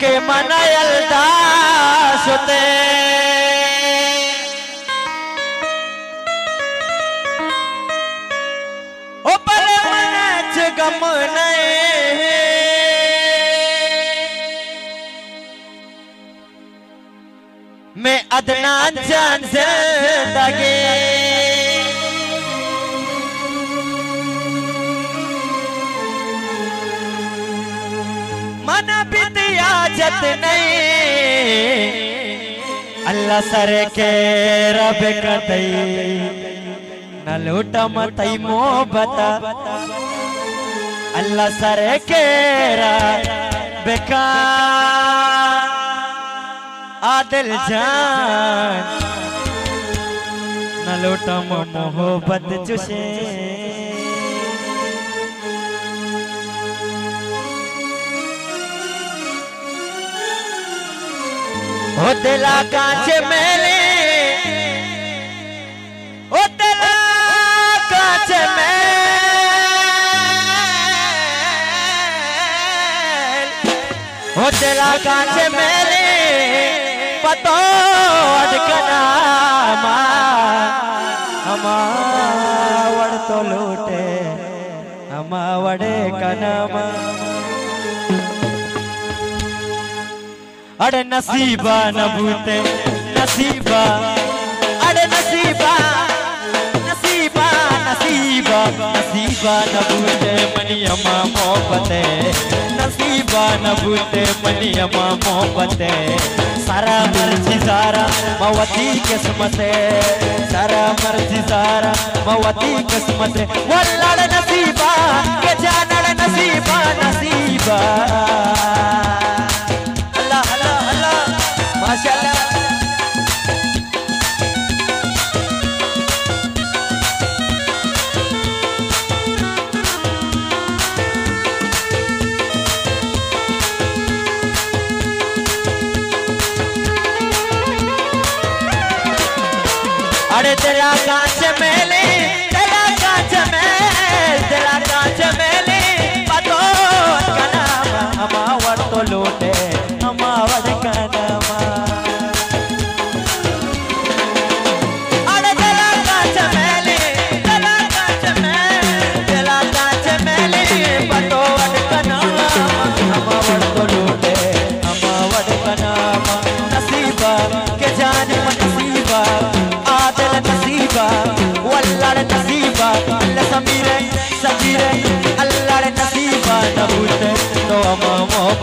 के मनयलदा सुते ओ पर मन च गम नए मैं अदनान जान ज़िंदगी मन बितिया जत नहीं। अल्लाह सर के रब कतई न लूटम तई मोहब्बत। अल्लाह सर के रब का आदिल जान। न लूटम मोहब्बत चुसे। ओ दिला कांच मेले दिला कांच मेल दिला कांच मेले पतो अडकना हमावड़ तो लूटे हमावड़े कनमा अरे नसीबा नबूते नसीबा। अरे नसीबा नसीबा नसीबा नसीबा नबूते मनियमा मोहब्बते। नसीबा नबूते मनियमा मोहब्बते। सारा मर्ज़ी, सारा मवती किस्मते। सारा मर्ज़ी, सारा मवती किस्मते। वल्लड़ नसीबा, के जानड़ नसीबा नसीबा। अरे तेरा कांच मेले तेरा कांच मेल तेरा कांच मेले पतो का नाम हमावर तो लूटे।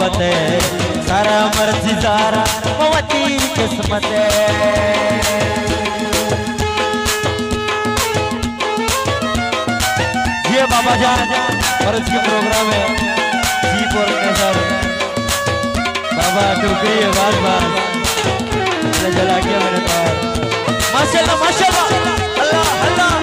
मोहब्बत सारा मर्ज़ी, सारा मोहब्बती किस्मत ये बाबा जान और उसकी प्रोग्राम है। जीप और सर। बाबा टुकड़ी है बार बार जला के मेरे पार माशाल्लाह माशाल्लाह। अल्लाह अल्लाह।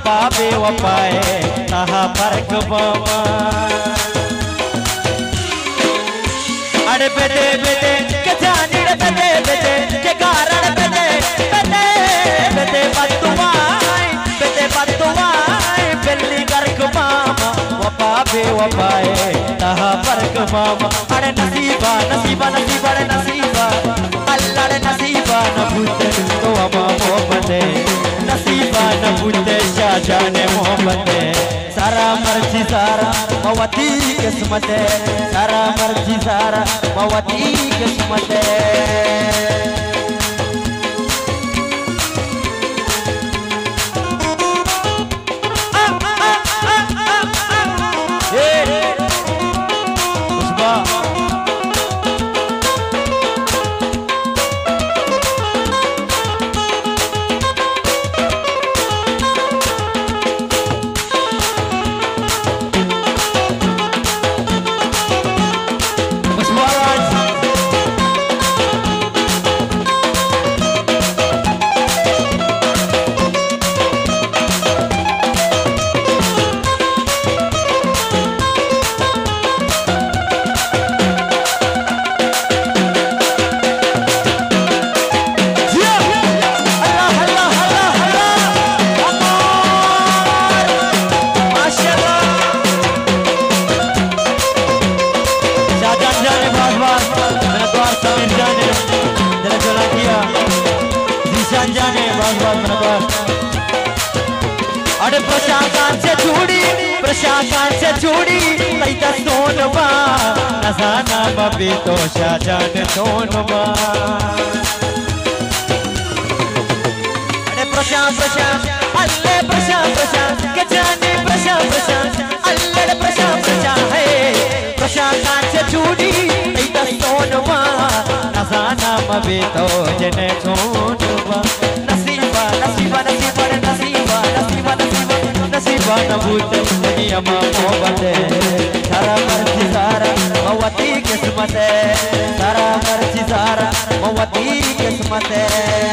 बे वपाए कहा फ़र्क बामा अरे बेटे बेटे, के जानी रे बेटे बेटे, के कारण बेटे बेटे बेटे बंधु आए बेटे बंधु आए पेली करक बामा वपा बे वपाए कहा फ़र्क बामा अरे नसीबा नसीबा नसीबा रे नसीबा, अल्लाह रे नसीबा, न भूते तो अमा मोहब्बते नसीबा न क्या जाने मोहब्बते। सारा मर्ज़ी, सारा मवती किस्मत। सारा मर्ज़ी, सारा मवती किस्मत। अरे प्रशासन जुड़ी प्रशासन से जुड़ी तई का सोनवा। नजाना बबी तो शाजान सोनवा। अरे प्रशांत प्रशांत, अल्ले प्रशांत प्रशांत, के जाने प्रशांत प्रशांत, अल्ले प्रशांत प्रशांत, है। प्रशांत से जुड़ी तई का सोनवा। नजाना बबी तो जने सोनवा। नसीबा नबूत दुनिया में मोहब्बत है सारा मर्ज़ी सारा मवती किस्मत है सारा मर्ज़ी सारा मवती किस्मत है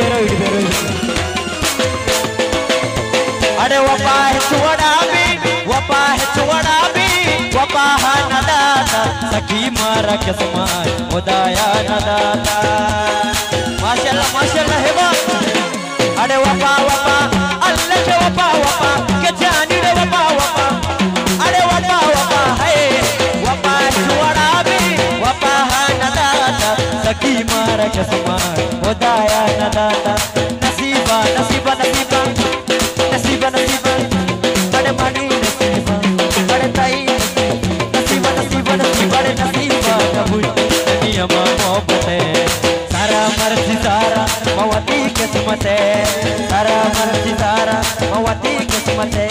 ಬೇರೆ ಇಡಿ ಬೇರೆ ಅಡೆ ಒಬ್ಬ ಹೆಚ್ಚುವಡ ಬಿ ಒಬ್ಬ ಹೆಚ್ಚುವಡ ಬಿ ಒಬ್ಬ ನದಾತ ಸಖಿ ಮಾರ ಕೆಸಮ ಉದಯ ನದಾತ सखी मारा कसमा उदाया नदाता नसीबा नसीबा नसीबा। नसीबा नसीबा, बड़े मानी नसीबा, बड़े ताई नसीबा नसीबा नसीबा, बड़े नसीबा। कबूल है, सारा मर्ज़ी सारा मवती किस्मत है। सारा मर्ज़ी सारा मवती किस्मत है।